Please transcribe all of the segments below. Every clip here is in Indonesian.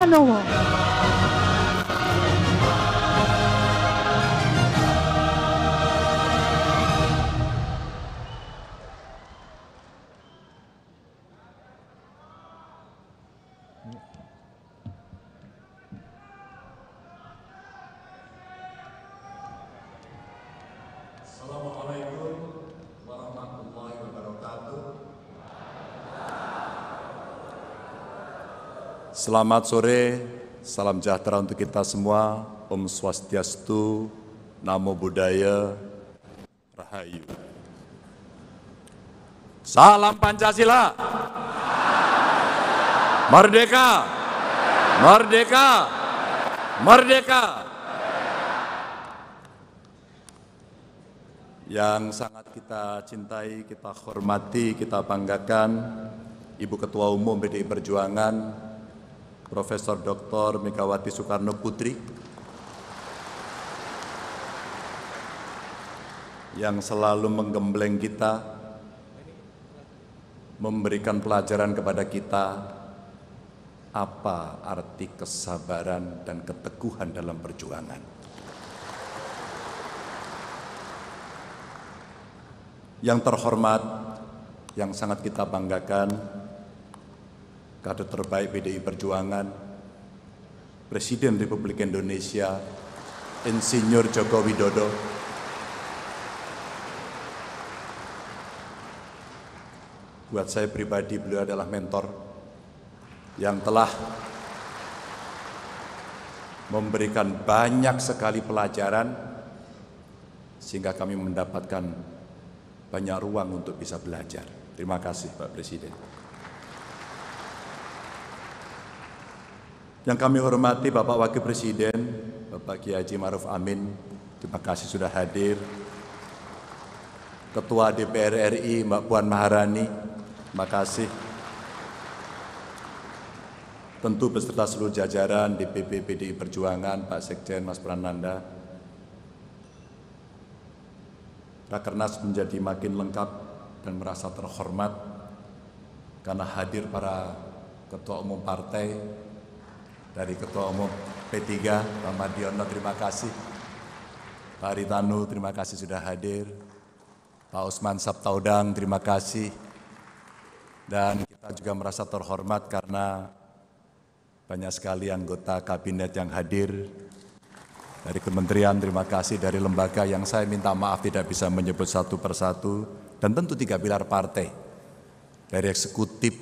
看着我。Selamat sore, salam sejahtera untuk kita semua. Om Swastiastu, Namo Buddhaya, Rahayu. Salam Pancasila. Merdeka. Merdeka. Merdeka. yang sangat kita cintai, kita hormati, kita banggakan Ibu Ketua Umum PDI Perjuangan Profesor Dr. Megawati Soekarno Putri yang selalu menggembleng kita memberikan pelajaran kepada kita apa arti kesabaran dan keteguhan dalam perjuangan. Yang terhormat, yang sangat kita banggakan, kader terbaik PDI Perjuangan, Presiden Republik Indonesia, Insinyur Joko Widodo, buat saya pribadi beliau adalah mentor yang telah memberikan banyak sekali pelajaran sehingga kami mendapatkan banyak ruang untuk bisa belajar. Terima kasih Pak Presiden. Yang kami hormati Bapak Wakil Presiden, Bapak Kiai Haji Maruf Amin, terima kasih sudah hadir. Ketua DPR RI Mbak Puan Maharani, terima kasih. Tentu beserta seluruh jajaran DPP PDI Perjuangan, Pak Sekjen Mas Prananda, Rakernas menjadi makin lengkap dan merasa terhormat karena hadir para ketua umum partai dari ketua umum P3 Pak Mardiono terima kasih. Pak Haritanu terima kasih sudah hadir. Pak Usman Sabtaudang terima kasih. Dan kita juga merasa terhormat karena banyak sekali anggota kabinet yang hadir. Dari kementerian, terima kasih. Dari lembaga yang saya minta maaf tidak bisa menyebut satu persatu, dan tentu tiga pilar partai, dari eksekutif,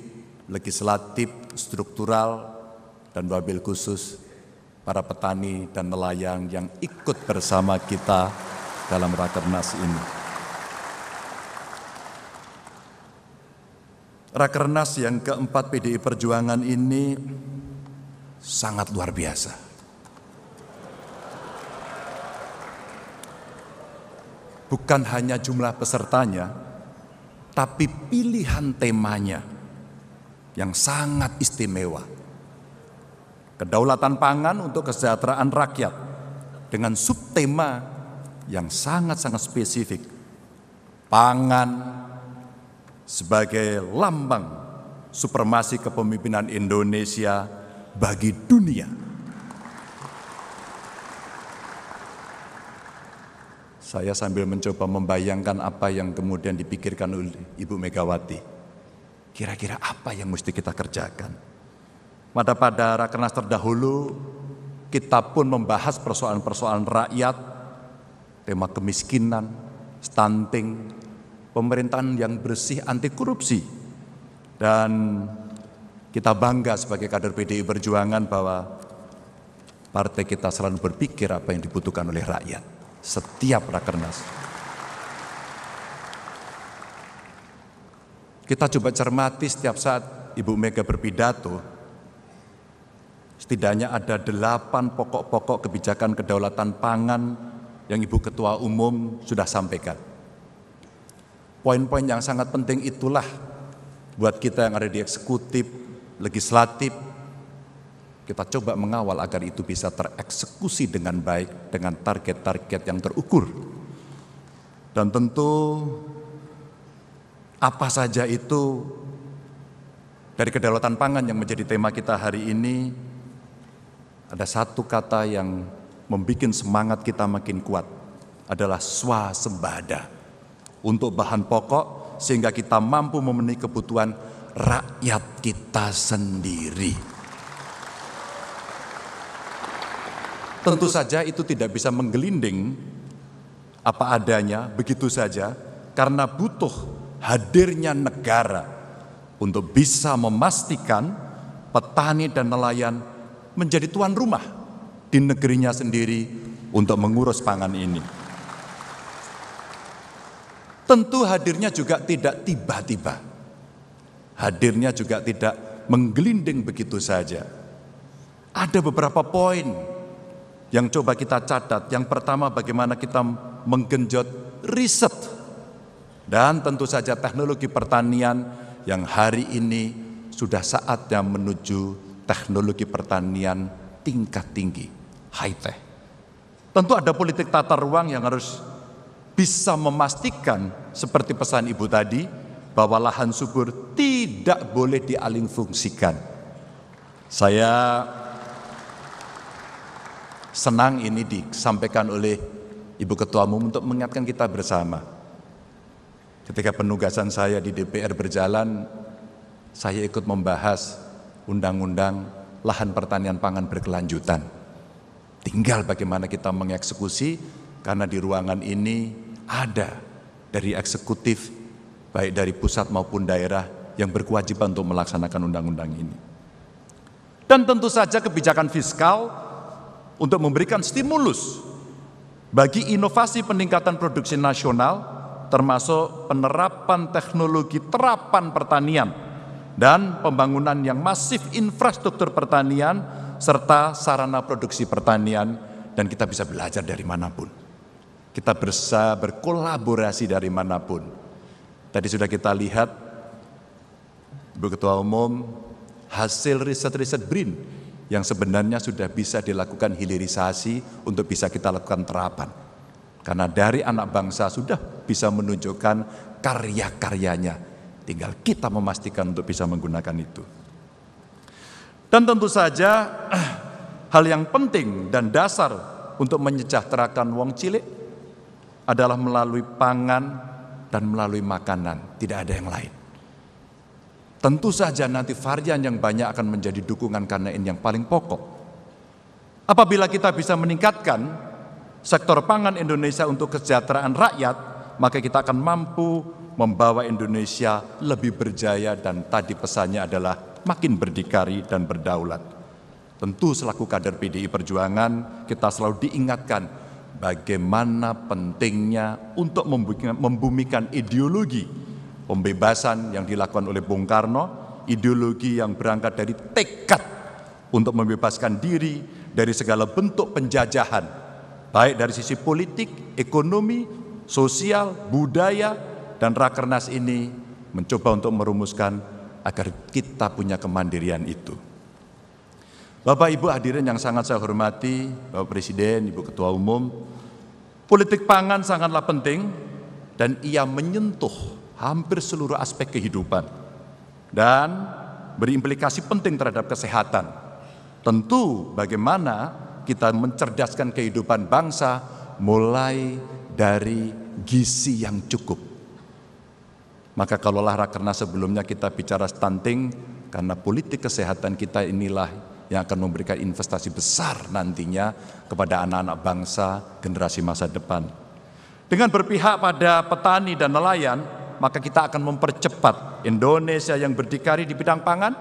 legislatif, struktural, dan wabil khusus, para petani dan nelayan yang ikut bersama kita dalam Rakernas ini. Rakernas yang keempat PDI Perjuangan ini sangat luar biasa. bukan hanya jumlah pesertanya, tapi pilihan temanya yang sangat istimewa. Kedaulatan pangan untuk kesejahteraan rakyat dengan subtema yang sangat-sangat spesifik. Pangan sebagai lambang supremasi kepemimpinan Indonesia bagi dunia. Saya sambil mencoba membayangkan apa yang kemudian dipikirkan oleh Ibu Megawati. Kira-kira apa yang mesti kita kerjakan? Pada pada rakernas terdahulu, kita pun membahas persoalan-persoalan rakyat, tema kemiskinan, stunting, pemerintahan yang bersih anti korupsi. Dan kita bangga sebagai kader PDI Perjuangan bahwa partai kita selalu berpikir apa yang dibutuhkan oleh rakyat setiap rakernas. Kita coba cermati setiap saat Ibu Mega berpidato, setidaknya ada delapan pokok-pokok kebijakan kedaulatan pangan yang Ibu Ketua Umum sudah sampaikan. Poin-poin yang sangat penting itulah buat kita yang ada di eksekutif, legislatif, kita coba mengawal agar itu bisa tereksekusi dengan baik dengan target-target yang terukur. Dan tentu apa saja itu dari kedaulatan pangan yang menjadi tema kita hari ini ada satu kata yang membuat semangat kita makin kuat adalah swasembada untuk bahan pokok sehingga kita mampu memenuhi kebutuhan rakyat kita sendiri. Tentu saja itu tidak bisa menggelinding apa adanya begitu saja karena butuh hadirnya negara untuk bisa memastikan petani dan nelayan menjadi tuan rumah di negerinya sendiri untuk mengurus pangan ini. Tentu hadirnya juga tidak tiba-tiba. Hadirnya juga tidak menggelinding begitu saja. Ada beberapa poin yang coba kita catat. Yang pertama bagaimana kita menggenjot riset dan tentu saja teknologi pertanian yang hari ini sudah saatnya menuju teknologi pertanian tingkat tinggi, high tech. Tentu ada politik tata ruang yang harus bisa memastikan seperti pesan Ibu tadi bahwa lahan subur tidak boleh dialihfungsikan. Saya senang ini disampaikan oleh Ibu Ketua Umum untuk mengingatkan kita bersama. Ketika penugasan saya di DPR berjalan, saya ikut membahas undang-undang lahan pertanian pangan berkelanjutan. Tinggal bagaimana kita mengeksekusi karena di ruangan ini ada dari eksekutif baik dari pusat maupun daerah yang berkewajiban untuk melaksanakan undang-undang ini. Dan tentu saja kebijakan fiskal untuk memberikan stimulus bagi inovasi peningkatan produksi nasional termasuk penerapan teknologi terapan pertanian dan pembangunan yang masif infrastruktur pertanian serta sarana produksi pertanian dan kita bisa belajar dari mana pun. Kita bisa berkolaborasi dari mana pun. Tadi sudah kita lihat Ibu Ketua Umum hasil riset-riset BRIN yang sebenarnya sudah bisa dilakukan hilirisasi untuk bisa kita lakukan terapan. Karena dari anak bangsa sudah bisa menunjukkan karya-karyanya Tinggal kita memastikan untuk bisa menggunakan itu. Dan tentu saja hal yang penting dan dasar untuk menyejahterakan wong cilik adalah melalui pangan dan melalui makanan, tidak ada yang lain. Tentu saja nanti varian yang banyak akan menjadi dukungan karena ini yang paling pokok. Apabila kita bisa meningkatkan sektor pangan Indonesia untuk kesejahteraan rakyat, maka kita akan mampu membawa Indonesia lebih berjaya dan tadi pesannya adalah makin berdikari dan berdaulat. Tentu selaku kader PDI Perjuangan kita selalu diingatkan bagaimana pentingnya untuk membumikan ideologi pembebasan yang dilakukan oleh Bung Karno, ideologi yang berangkat dari tekad untuk membebaskan diri dari segala bentuk penjajahan, baik dari sisi politik, ekonomi, sosial, budaya, dan Rakernas ini mencoba untuk merumuskan agar kita punya kemandirian itu. Bapak Ibu hadirin yang sangat saya hormati, Bapak Presiden, Ibu Ketua Umum, politik pangan sangatlah penting dan ia menyentuh hampir seluruh aspek kehidupan dan berimplikasi penting terhadap kesehatan. Tentu bagaimana kita mencerdaskan kehidupan bangsa mulai dari gizi yang cukup maka kalaulah rakernas sebelumnya kita bicara stunting, karena politik kesehatan kita inilah yang akan memberikan investasi besar nantinya kepada anak-anak bangsa generasi masa depan. Dengan berpihak pada petani dan nelayan, maka kita akan mempercepat Indonesia yang berdikari di bidang pangan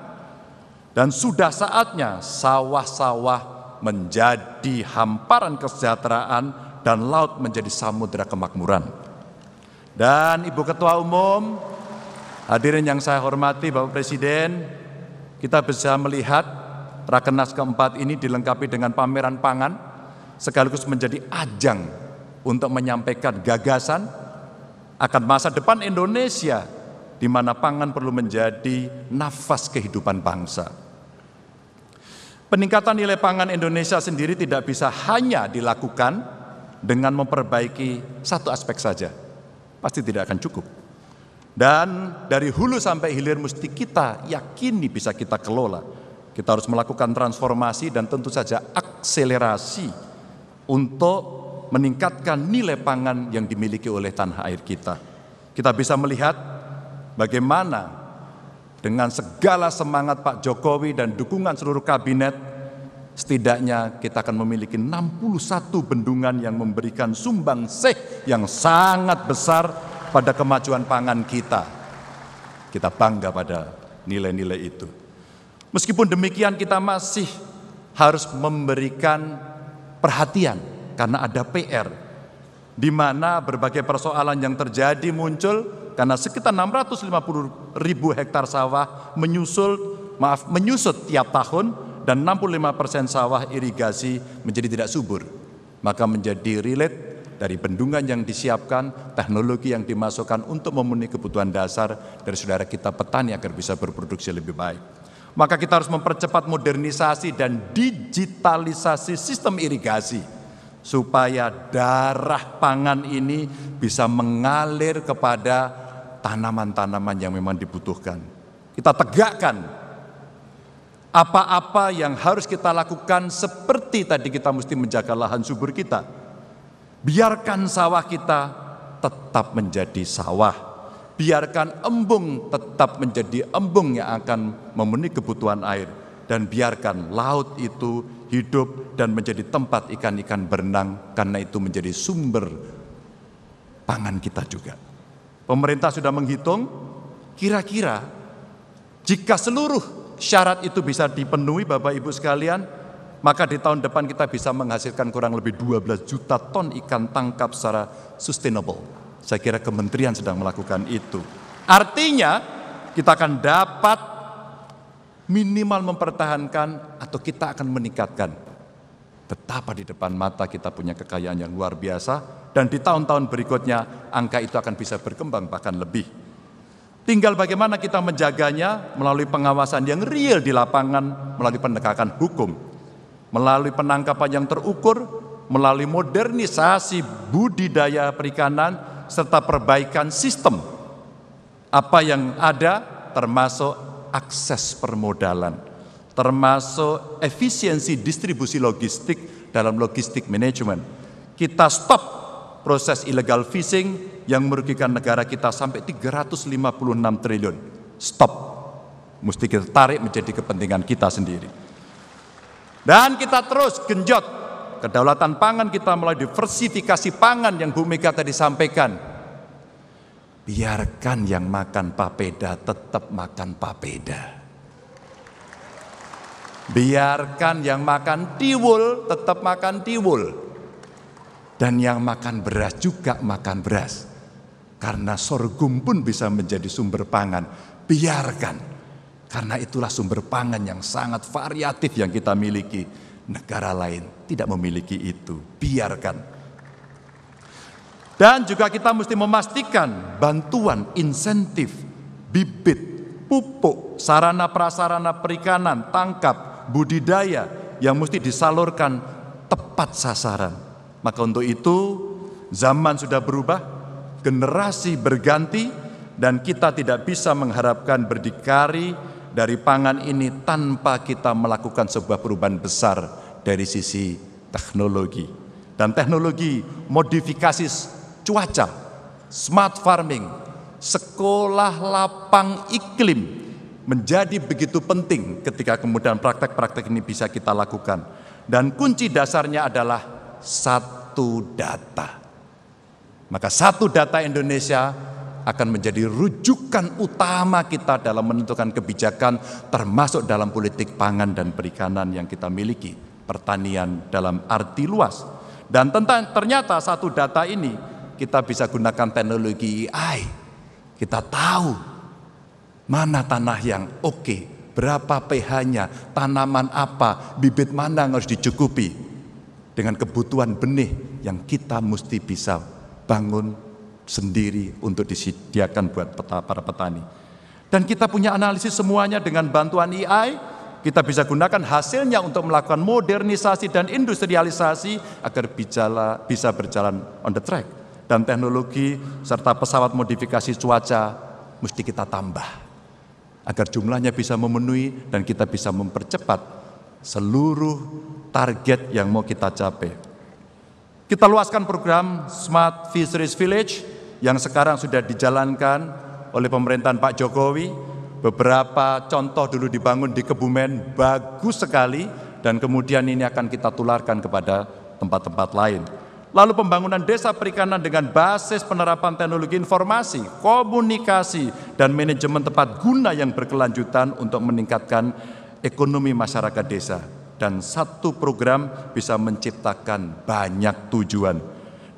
dan sudah saatnya sawah-sawah menjadi hamparan kesejahteraan dan laut menjadi samudera kemakmuran. Dan Ibu Ketua Umum, hadirin yang saya hormati Bapak Presiden, kita bisa melihat Rakenas keempat ini dilengkapi dengan pameran pangan, sekaligus menjadi ajang untuk menyampaikan gagasan akan masa depan Indonesia di mana pangan perlu menjadi nafas kehidupan bangsa. Peningkatan nilai pangan Indonesia sendiri tidak bisa hanya dilakukan dengan memperbaiki satu aspek saja, pasti tidak akan cukup. Dan dari hulu sampai hilir mesti kita yakini bisa kita kelola Kita harus melakukan transformasi dan tentu saja akselerasi untuk meningkatkan nilai pangan yang dimiliki oleh tanah air kita. Kita bisa melihat bagaimana dengan segala semangat Pak Jokowi dan dukungan seluruh kabinet, setidaknya kita akan memiliki 61 bendungan yang memberikan sumbang seh yang sangat besar pada kemajuan pangan kita. Kita bangga pada nilai-nilai itu. Meskipun demikian kita masih harus memberikan perhatian karena ada PR di mana berbagai persoalan yang terjadi muncul karena sekitar 650 ribu hektar sawah menyusul maaf menyusut tiap tahun dan 65 persen sawah irigasi menjadi tidak subur maka menjadi relate dari bendungan yang disiapkan, teknologi yang dimasukkan untuk memenuhi kebutuhan dasar dari saudara kita petani agar bisa berproduksi lebih baik. Maka kita harus mempercepat modernisasi dan digitalisasi sistem irigasi supaya darah pangan ini bisa mengalir kepada tanaman-tanaman yang memang dibutuhkan. Kita tegakkan apa-apa yang harus kita lakukan seperti tadi kita mesti menjaga lahan subur kita. Biarkan sawah kita tetap menjadi sawah biarkan embung tetap menjadi embung yang akan memenuhi kebutuhan air dan biarkan laut itu hidup dan menjadi tempat ikan-ikan berenang karena itu menjadi sumber pangan kita juga. Pemerintah sudah menghitung kira-kira jika seluruh syarat itu bisa dipenuhi Bapak Ibu sekalian, maka di tahun depan kita bisa menghasilkan kurang lebih 12 juta ton ikan tangkap secara sustainable saya kira kementerian sedang melakukan itu. Artinya kita akan dapat minimal mempertahankan atau kita akan meningkatkan betapa di depan mata kita punya kekayaan yang luar biasa dan di tahun-tahun berikutnya angka itu akan bisa berkembang bahkan lebih. Tinggal bagaimana kita menjaganya melalui pengawasan yang real di lapangan, melalui penegakan hukum, melalui penangkapan yang terukur, melalui modernisasi budidaya perikanan, serta perbaikan sistem apa yang ada termasuk akses permodalan, termasuk efisiensi distribusi logistik dalam logistik manajemen. Kita stop proses illegal fishing yang merugikan negara kita sampai 356 triliun. Stop. Mesti kita tarik menjadi kepentingan kita sendiri. Dan kita terus genjot Kedaulatan pangan kita melalui diversifikasi pangan yang Bu Mega tadi sampaikan. Biarkan yang makan papeda tetap makan papeda. Biarkan yang makan tiwul tetap makan tiwul. Dan yang makan beras juga makan beras. Karena sorghum pun bisa menjadi sumber pangan. Biarkan. Karena itulah sumber pangan yang sangat variatif yang kita miliki negara lain tidak memiliki itu. Biarkan. Dan juga kita mesti memastikan bantuan, insentif, bibit, pupuk, sarana prasarana perikanan, tangkap, budidaya yang mesti disalurkan tepat sasaran. Maka untuk itu zaman sudah berubah, generasi berganti dan kita tidak bisa mengharapkan berdikari dari pangan ini tanpa kita melakukan sebuah perubahan besar dari sisi teknologi. Dan teknologi modifikasi cuaca, smart farming, sekolah lapang iklim menjadi begitu penting ketika kemudian praktek-praktek ini bisa kita lakukan. Dan kunci dasarnya adalah satu data. Maka satu data Indonesia akan menjadi rujukan utama kita dalam menentukan kebijakan termasuk dalam politik pangan dan perikanan yang kita miliki, pertanian dalam arti luas. Dan tentang ternyata satu data ini kita bisa gunakan teknologi AI. Kita tahu mana tanah yang oke, okay, berapa pH-nya, tanaman apa, bibit mana yang harus dicukupi dengan kebutuhan benih yang kita mesti bisa bangun sendiri untuk disediakan buat peta, para petani. Dan kita punya analisis semuanya dengan bantuan AI, kita bisa gunakan hasilnya untuk melakukan modernisasi dan industrialisasi agar bijala, bisa berjalan on the track. Dan teknologi serta pesawat modifikasi cuaca mesti kita tambah. agar jumlahnya bisa memenuhi dan kita bisa mempercepat seluruh target yang mau kita capai. Kita luaskan program Smart Fisheries Village yang sekarang sudah dijalankan oleh pemerintahan Pak Jokowi. Beberapa contoh dulu dibangun di Kebumen bagus sekali dan kemudian ini akan kita tularkan kepada tempat-tempat lain. Lalu pembangunan desa perikanan dengan basis penerapan teknologi informasi, komunikasi, dan manajemen tepat guna yang berkelanjutan untuk meningkatkan ekonomi masyarakat desa. Dan satu program bisa menciptakan banyak tujuan.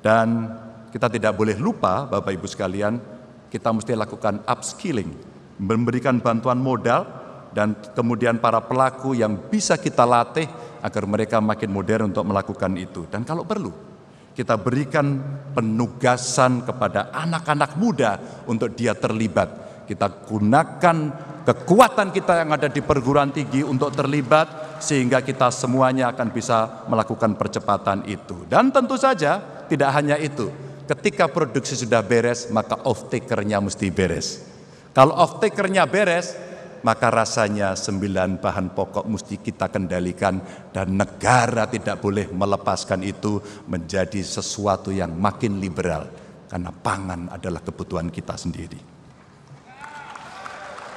Dan kita tidak boleh lupa Bapak Ibu sekalian, kita mesti lakukan upskilling, memberikan bantuan modal, dan kemudian para pelaku yang bisa kita latih agar mereka makin modern untuk melakukan itu. Dan kalau perlu, kita berikan penugasan kepada anak-anak muda untuk dia terlibat. Kita gunakan kekuatan kita yang ada di perguruan tinggi untuk terlibat sehingga kita semuanya akan bisa melakukan percepatan itu. Dan tentu saja tidak hanya itu. Ketika produksi sudah beres, maka off-takernya mesti beres. Kalau off-takernya beres, maka rasanya sembilan bahan pokok mesti kita kendalikan dan negara tidak boleh melepaskan itu menjadi sesuatu yang makin liberal karena pangan adalah kebutuhan kita sendiri.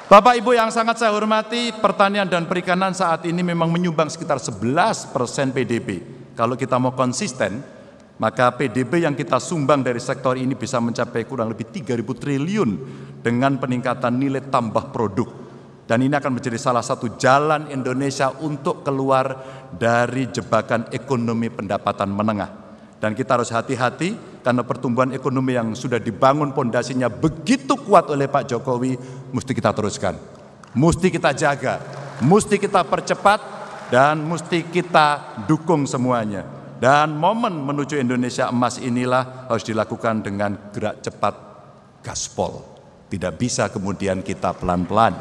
Bapak Ibu yang sangat saya hormati, pertanian dan perikanan saat ini memang menyumbang sekitar 11 persen PDB. Kalau kita mau konsisten, maka PDB yang kita sumbang dari sektor ini bisa mencapai kurang lebih 3.000 triliun dengan peningkatan nilai tambah produk dan ini akan menjadi salah satu jalan Indonesia untuk keluar dari jebakan ekonomi pendapatan menengah. Dan kita harus hati-hati karena pertumbuhan ekonomi yang sudah dibangun pondasinya begitu kuat oleh Pak Jokowi, mesti kita teruskan. Mesti kita jaga, mesti kita percepat, dan mesti kita dukung semuanya. Dan momen menuju Indonesia emas inilah harus dilakukan dengan gerak cepat gaspol. Tidak bisa kemudian kita pelan-pelan.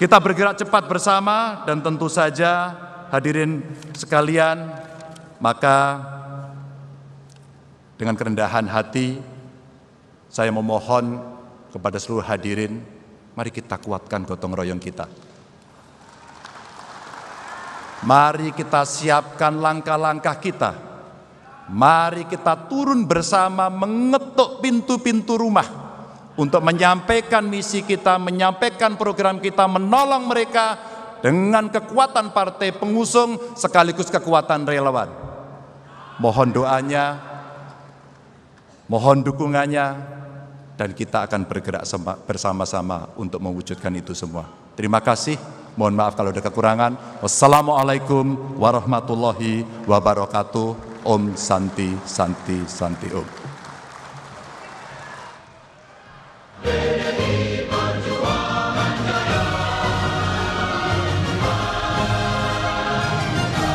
Kita bergerak cepat bersama dan tentu saja hadirin sekalian, maka dengan kerendahan hati saya memohon kepada seluruh hadirin, mari kita kuatkan gotong royong kita. Mari kita siapkan langkah-langkah kita. Mari kita turun bersama mengetuk pintu-pintu rumah untuk menyampaikan misi kita, menyampaikan program kita, menolong mereka dengan kekuatan partai pengusung sekaligus kekuatan relawan. Mohon doanya, mohon dukungannya, dan kita akan bergerak bersama-sama untuk mewujudkan itu semua. Terima kasih. Mohon maaf kalau ada kekurangan. Wassalamualaikum warahmatullahi wabarakatuh. Om Santi Santi Santi Om.